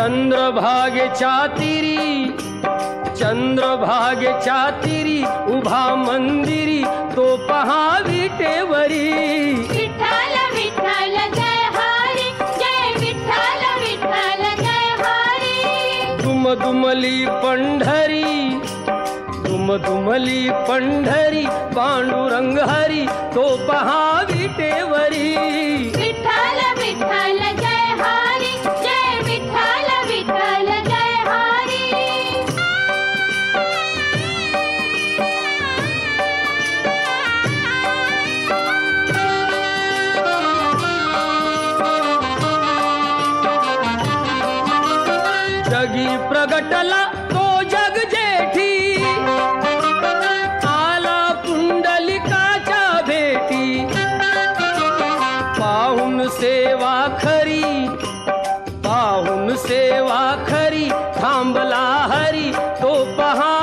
चंद्रभागे चातिरी चंद्रभागे चातिरी उभा मंदिरी तो पहा विटेवरी विठ्ठल विठ्ठल जय हरी जय विठ्ठल विठ्ठल जय हरी। दुम दुमली पंढरी दुम दुमली पंढरी पांडुरंग हरी तो पहा विटेवरी जगी प्रगटला तो जग जेठी। आला पुंडलिकाच्या भेटी। पाहून सेवा खरी, पाहून सेवा खरी, थांबला हरी तो पहा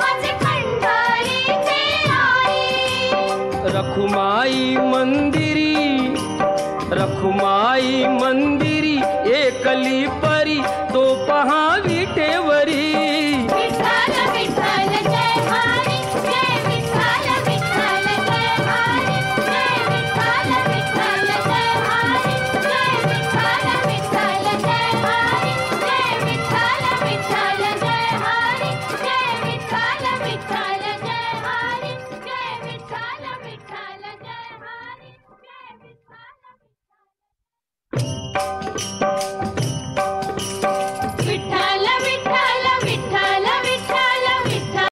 माझे पंढरीचे आई। रखुमाई मंदिरी रखुमाई मंदिरी एकली परी तो पहा